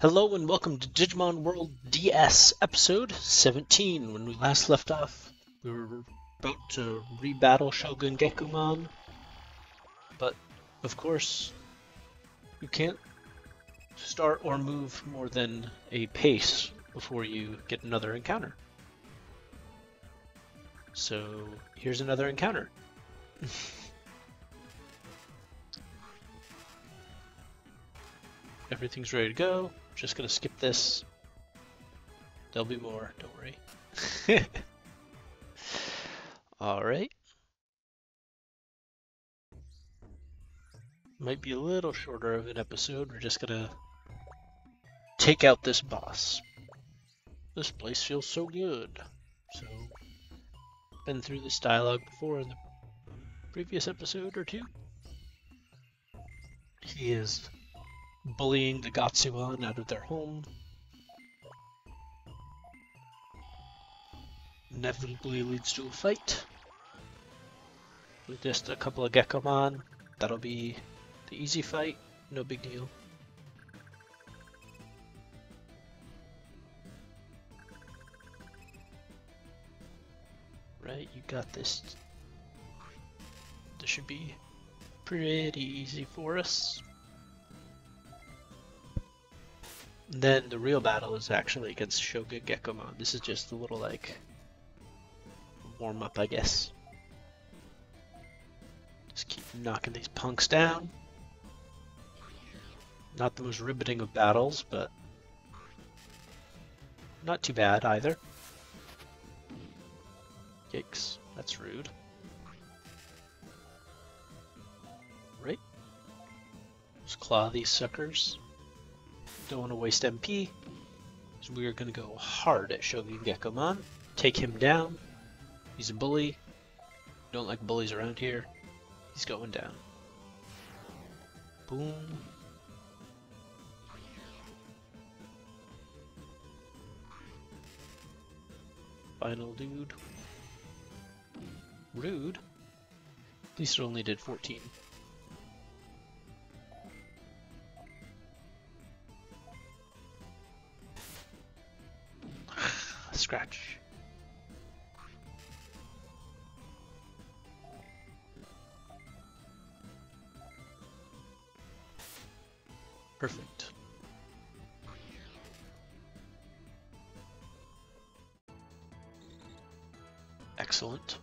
Hello and welcome to Digimon World DS episode 17. When we last left off, we were about to rebattle Shogun Gekomon, but of course, you can't start or move more than a pace before you get another encounter. So here's another encounter. Everything's ready to go. Just gonna skip this. There'll be more, don't worry. Alright. Might be a little shorter of an episode. We're just gonna take out this boss. This place feels so good. So, been through this dialogue before in the previous episode or two. He is bullying the Gotsumon out of their home. Inevitably leads to a fight. With just a couple of Gekomon. That'll be the easy fight, no big deal. Right, you got this. This should be pretty easy for us. Then the real battle is actually against Shogun Gekomon. This is just a little like warm up, I guess. Just keep knocking these punks down. Not the most riveting of battles, but not too bad either. Yikes, that's rude. Right? Let's claw these suckers. Don't want to waste MP. So we are going to go hard at Shogun Gekomon. Take him down. He's a bully. Don't like bullies around here. He's going down. Boom. Final dude. Rude. At least it only did 14. Scratch. Perfect. Excellent.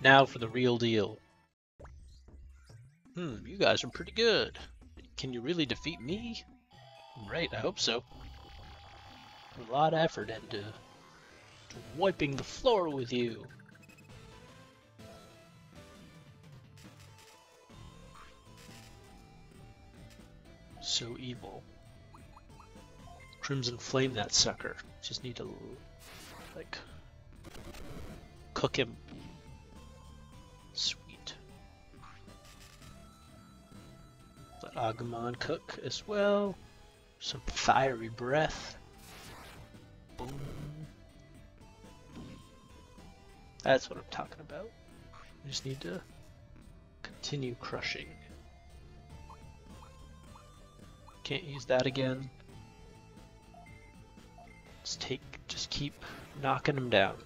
Now for the real deal. Hmm, you guys are pretty good. Can you really defeat me? Right, I hope so a lot of effort into wiping the floor with you. So evil. Crimson Flame that sucker. Just need to, like, cook him. Sweet. Let Agumon cook as well. Some fiery breath. That's what I'm talking about. I just need to continue crushing. Can't use that again. Just take, just keep knocking him down.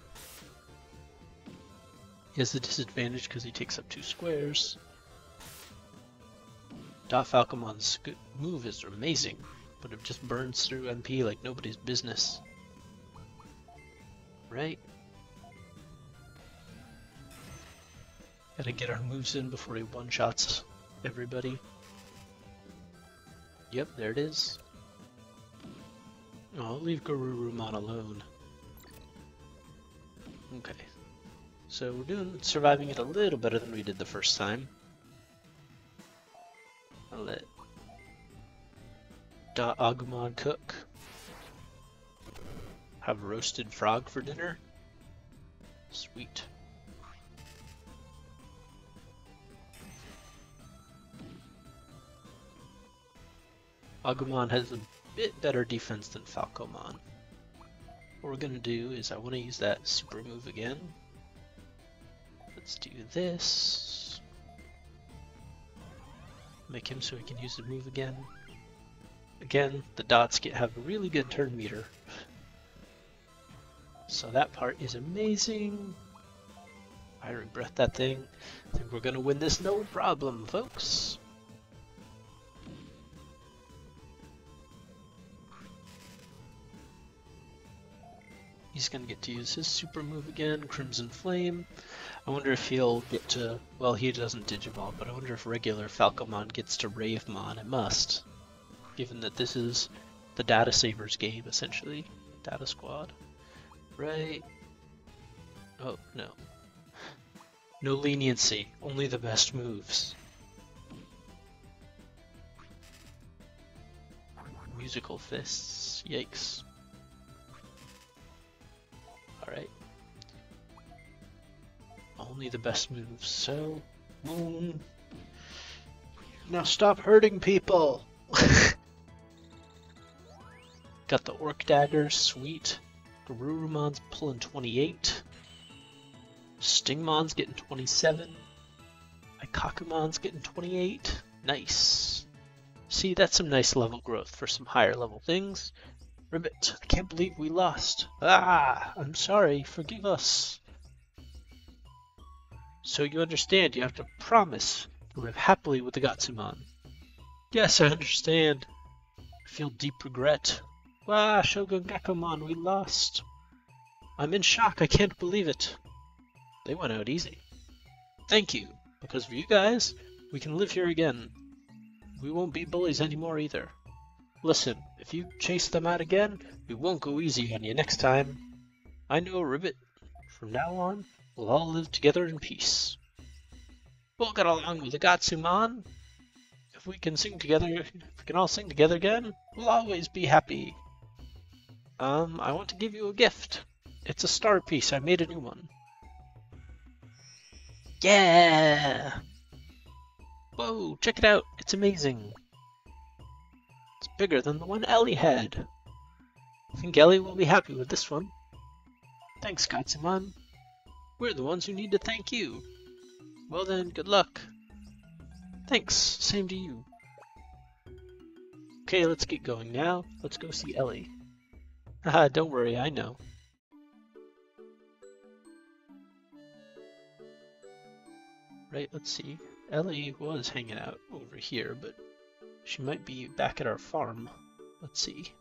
He has the disadvantage because he takes up two squares. Dot Falcomon's move is amazing, but it just burns through MP like nobody's business right? Gotta get our moves in before he one-shots everybody. Yep, there it is. Oh, I'll leave Garurumon alone. Okay. So we're doing surviving it a little better than we did the first time. I'll let Agumon cook. Have roasted frog for dinner? Sweet. Agumon has a bit better defense than Falcomon. What we're gonna do is I want to use that super move again. Let's do this. Make him so he can use the move again. Again, the dots get have a really good turn meter. So that part is amazing. I regret that thing. I think we're gonna win this no problem, folks. He's gonna get to use his super move again, Crimson Flame. I wonder if he'll get to, well he doesn't Digivolve, but I wonder if regular Falcomon gets to Ravemon. It must, given that this is the Data Savers game, essentially. Data Squad. Right. Oh, no. No leniency, only the best moves. Musical fists, yikes. Alright. Only the best moves, so... Moon... Now stop hurting people! Got the Orc Dagger, sweet. Garurumon's pulling 28. Stingmon's getting 27. Ikakumon's getting 28. Nice. See, that's some nice level growth for some higher level things. Ribbit, I can't believe we lost. Ah, I'm sorry, forgive us. So you understand, you have to promise to live happily with the Gotsumon. Yes, I understand. I feel deep regret. Ah, Shogun Gekomon, we lost. I'm in shock, I can't believe it. They went out easy. Thank you. Because of you guys, we can live here again. We won't be bullies anymore either. Listen, if you chase them out again, we won't go easy on you next time. I know, Ribbit. From now on, we'll all live together in peace. We'll get along with the Gotsumon. If we can sing together, if we can all sing together again, we'll always be happy. Um, I want to give you a gift. It's a star piece. I made a new one. Yeah! Whoa, check it out. It's amazing. It's bigger than the one Ellie had. I think Ellie will be happy with this one. Thanks, Gotsumon. We're the ones who need to thank you. Well then, good luck. Thanks, same to you. Okay, let's get going now. Let's go see Ellie. Haha, don't worry, I know. Right, let's see. Ellie was hanging out over here, but she might be back at our farm. Let's see.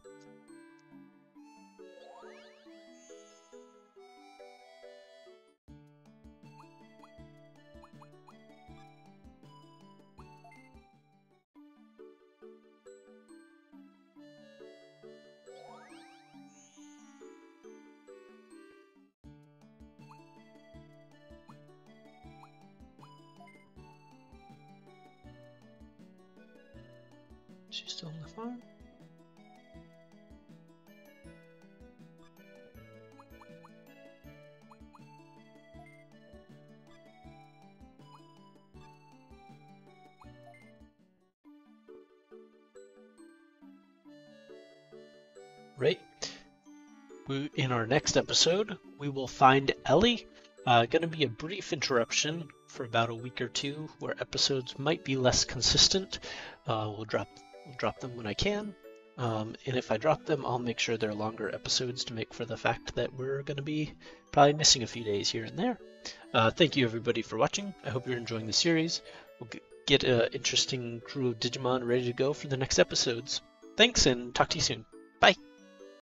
She's still on the farm? Right. In our next episode, we will find Ellie. Uh, going to be a brief interruption for about a week or two where episodes might be less consistent. Uh, we'll drop I'll drop them when I can. Um, and if I drop them, I'll make sure they're longer episodes to make for the fact that we're going to be probably missing a few days here and there. Uh, thank you everybody for watching. I hope you're enjoying the series. We'll get an interesting crew of Digimon ready to go for the next episodes. Thanks and talk to you soon.